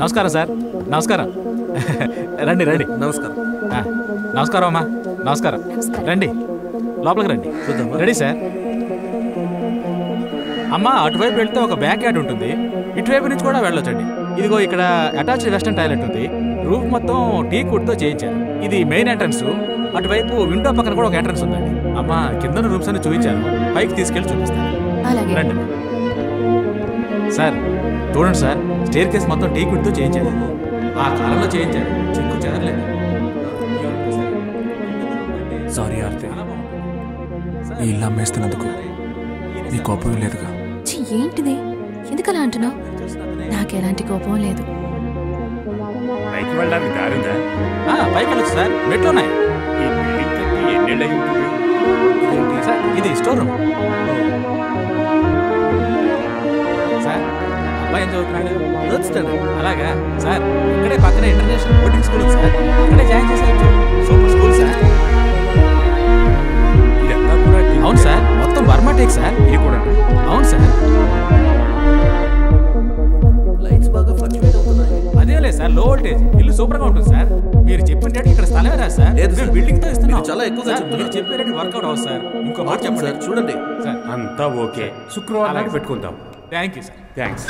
నమస్కారం సార్. నమస్కారం. రండి రండి. నమస్కారం. నమస్కారం అమ్మా. నమస్కారం. రండి. లోపలికి రండి. చూద్దామా? Ready sir. అమ్మా అటువైపు వెళ్తే ఒక బ్యాక్ యార్డ్ ఉంటుంది. ఇటువైపు నుంచి కూడా వెళ్ళొచ్చండి. ఇదిగో ఇక్కడ అటాచ్డ్ వెస్టర్న్ టాయిలెట్ ఉంది. రూఫ్ మొత్తం టీ తో చేయించారు. ఇది మెయిన్ ఎంట్రన్స్. అటువైపు విండో పక్కన కూడా ఒక ఎంట్రన్స్ ఉందండి. అమ్మా కింద రూమ్స్ అన్ని చూపించాను పైకి తీసుకెళ్ళి చూపిస్తాను. అలాగే. రండి అమ్మా. సార్ చూడండి సార్ స్టేర్ కేస్ మొత్తం టీ తో చేయించారు ఆ కాలంలో చేయించారు చిక్కు చెదరలేదు. సారీ ఆర్తి. ఈ ఇల్లు అమ్మేస్తున్నందుకు నీ కోపం లేదుగా? ఏంటిది? ఎందుకలా అంటున్నావు? నాకు ఎలాంటి కోపం లేదు. పైకి వెళ్ళడానికి దారుందా? ఆ, పైకి వెళ్ళొచ్చు సార్. మెట్లు ఉన్నాయి. ఈ బిల్డింగ్ కట్టి ఎన్నేళ్ళు ఇది స్టోర్ రూమ్. అబ్బాయి ఏం చదువుతున్నాడు స్టాండర్డ్ అలాగా? సార్ ఇక్కడే పక్కనే ఇంటర్నేషనల్ బోర్డింగ్ స్కూల్ సార్. అక్కడే జాయిన్ చేసేయచ్చు. Super school sir. ఇదంతా కూడా టీ- అవును సార్. మొత్తం బర్మా టేక్ సార్. ఇది కూడా. అవును సార్. లైట్స్ బాగా ఫ్లక్చువేట్ అవుతున్నాయి. అదే లేదు సార్లో వోల్టేజ్ ఇల్లు సూపర్గా ఉంటుంది సార్. మీరు చెప్పిన రేటు ఇక్కడ స్థలమే రాదు సార్. లేదు సార్. బిల్డింగ్తో ఇస్తున్నాం. చాలా ఎక్కువగా చెప్తున్నారు. మీరు చెప్పే రేటు వర్కౌట్ అవ్వదు సార్. ఇంకో మాట అవుతుంది సార్ చెప్పండి. చూడండి. సార్. అంతా ఓకే. శుక్రవారం నాడు పెట్టుకుందాం. Thank you sir thanks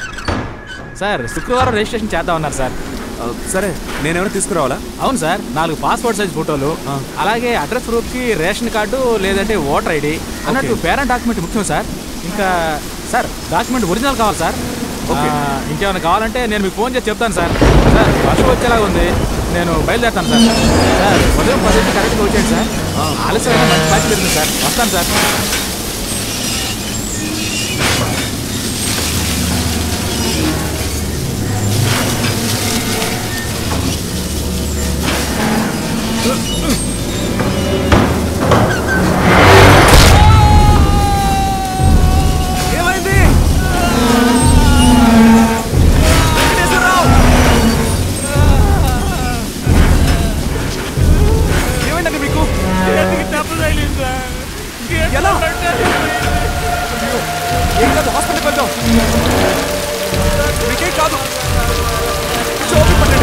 sir శుక్రవారం రిజిస్ట్రేషన్ చేద్దాం అన్నారు సార్. సరే నేనేమైనా తీసుకురావాలా? అవును సార్ నాలుగు పాస్పోర్ట్ సైజ్ ఫోటోలు అలాగే అడ్రస్ ప్రూఫ్కి రేషన్ కార్డు లేదంటే ఓటర్ ఐడి అన్నట్టు పేరెంట్ డాక్యుమెంట్ ముఖ్యం సార్. ఇంకా సార్ డాక్యుమెంట్ ఒరిజినల్ కావాలి సార్. ఇంకేమైనా కావాలంటే నేను మీకు ఫోన్ చేసి చెప్తాను సార్. సార్ వర్షం వచ్చేలాగా ఉంది నేను బయలుదేరుతాను సార్. సార్ ఉదయం పదిహేను కరెక్ట్గా వచ్చేయండి సార్. ఆలస్యం సార్. వస్తాను సార్. హాస్పిటల్కి వెళ్దాం మీకేం కాదు చోపు